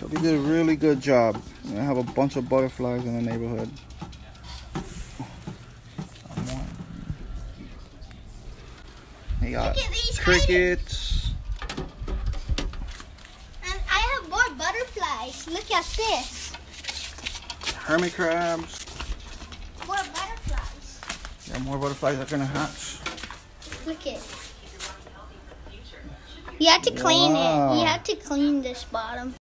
You did a really good job. I have a bunch of butterflies in the neighborhood. He got crickets. And I have more butterflies. Look at this. hermit crabs. More butterflies. Yeah, more butterflies are gonna hatch. Look it. You have to clean it. You have to clean this bottom.